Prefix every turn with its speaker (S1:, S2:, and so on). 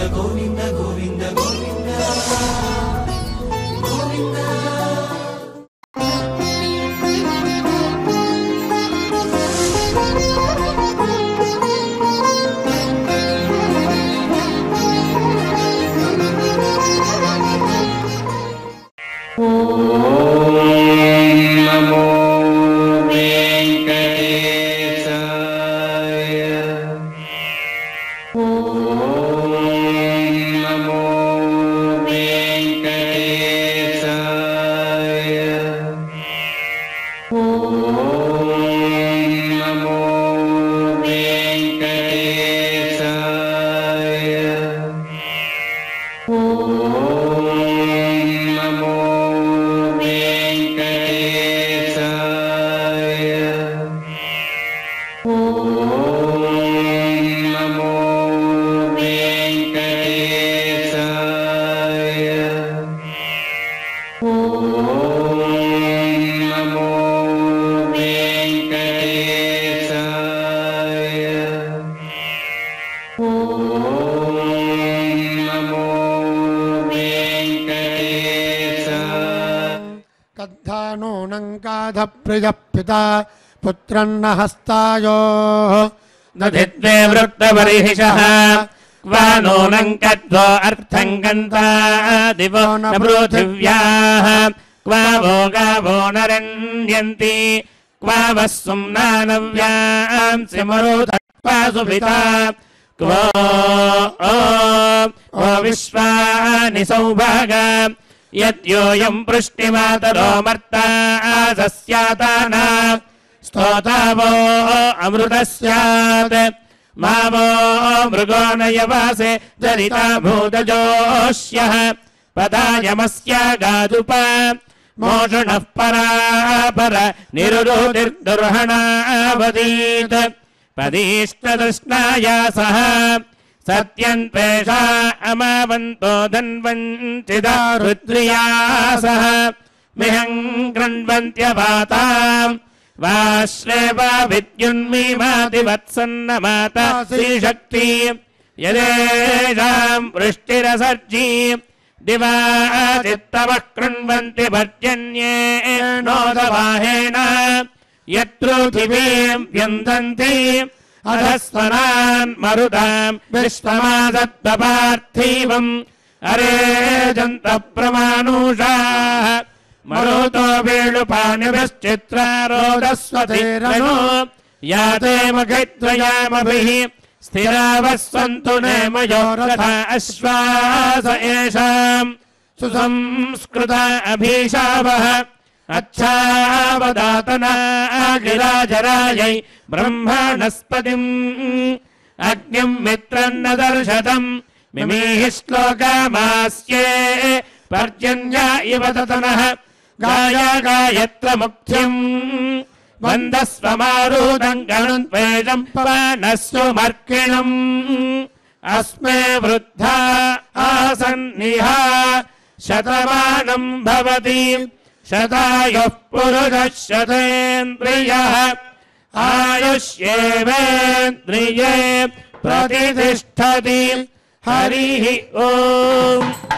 S1: the
S2: golden पिता पुत्रन्न हस्तायोः
S3: दधित्वे वृत्तपरिहिषः। क्वा नूनम् कद्वो अर्थम् गन्ता दिवो न पृथिव्याः। क्वा वो गावो नरण्यन्ति क्वा वः सुम्नानव्यांसि मरुधक्वा सुभिता। क्वो ओ विश्वानि सौभाग यद्योऽयम् पृष्टिमातरो मर्ता सस्याताना स्तोतावो अमृतः स्यात् मा वो मृगो नयवासे जरिता भूतजोष्यः। पदायमस्यागादुप। मोषणः परापर निरुरुतिर्दुर्हणावदीत् पदीष्टतृष्णाया सह सत्यम् त्वेषा अमावन्तो धन्वञ्चिदा रुद्रिया सह मिहम् गृण्वन्त्यवाताम् वाश्रेव विद्युन्मीमातिवत्सन्नमाता श्रीशक्ति यदेषाम् वृष्टिरसर्जी दिवा चित्तवः कृण्वन्ति पर्जन्ये नोदवाहेन यत्पृथिवीम् व्यन्दन्ति अधस्वनान् मरुताम् विश्वमादत्तपार्थिवम्। अरेजन्तः प्रमानुषाः मरुतो वेणुपाणिभिश्चित्रारोदस्वतीरनो याते मखिद्वयामभिः स्थिरावः सन्तु नेमयो रथा अश्वास एषाम्। सुसंस्कृत अभीशावः। अच्छावदातना गिराजरायै ब्रह्मणस्पतिम्। अग्निम् मित्रम् न दर्शतम्। मिमीः श्लोकामास्ये। पर्जन्या इव ततनः। गाया गायत्र मुक्तिम् वन्दस्वमारूढम् गणुन्वेषम् पवनस्वमर्किणम् अस्मे वृद्धा आसन्निहा शतमानम् भवति। शतायुः पुरुषः शतेन्द्रियः आयुष्येवेन्द्रिये प्रतिष्ठति। हरिः ओम्